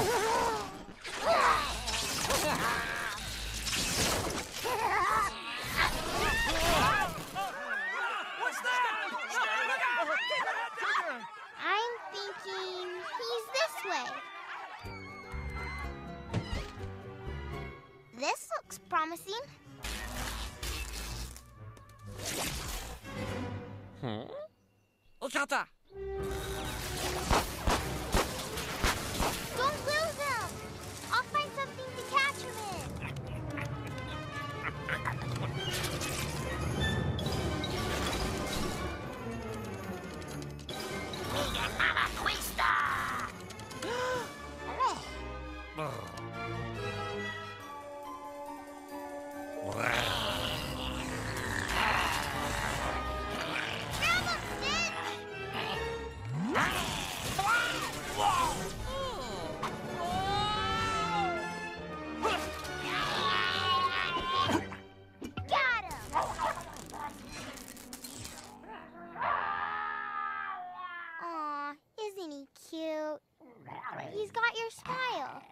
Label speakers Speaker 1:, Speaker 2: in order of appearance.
Speaker 1: I'm thinking he's this way. This looks promising.
Speaker 2: Hmm? Huh?
Speaker 1: He's got your smile.